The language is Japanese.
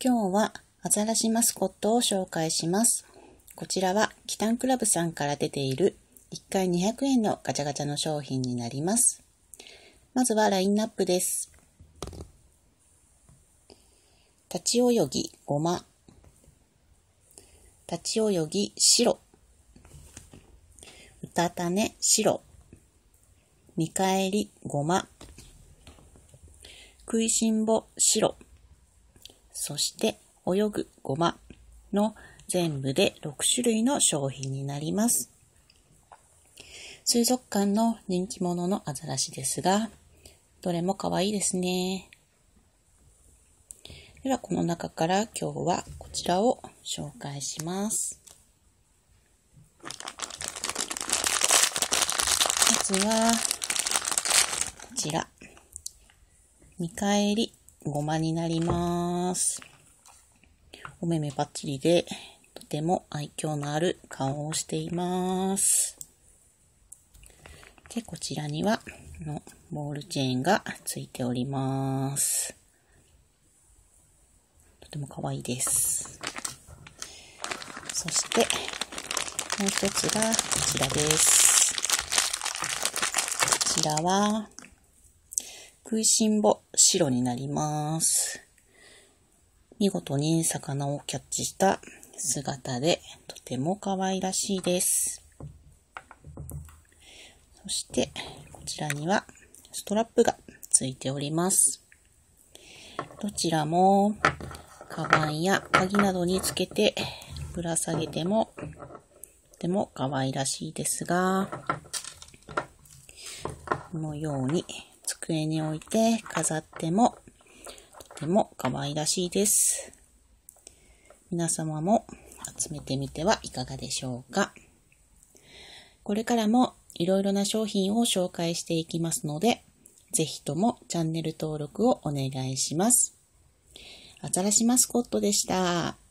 今日はアザラシマスコットを紹介します。こちらはキタンクラブさんから出ている1回200円のガチャガチャの商品になります。まずはラインナップです。立ち泳ぎごま立ち泳ぎ白うたたね白見返りごま食いしん坊白そして泳ぐごまの全部で6種類の商品になります。水族館の人気者のアザラシですが、どれも可愛いですね。では、この中から今日はこちらを紹介します。まずは、こちら。見返りごまになります。ますお目目パッチリで、とても愛嬌のある顔をしています。で、こちらには、のボールチェーンがついております。とても可愛いです。そして、もう一つがこちらです。こちらは、食いしん坊白になります。見事に魚をキャッチした姿でとても可愛らしいです。そして、こちらにはストラップがついております。どちらも、カバンや鍵などにつけてぶら下げてもとても可愛らしいですが、このように机に置いて飾ってもても可愛らしいです。皆様も集めてみてはいかがでしょうか。これからもいろいろな商品を紹介していきますので、ぜひともチャンネル登録をお願いします。新しマスコットでした。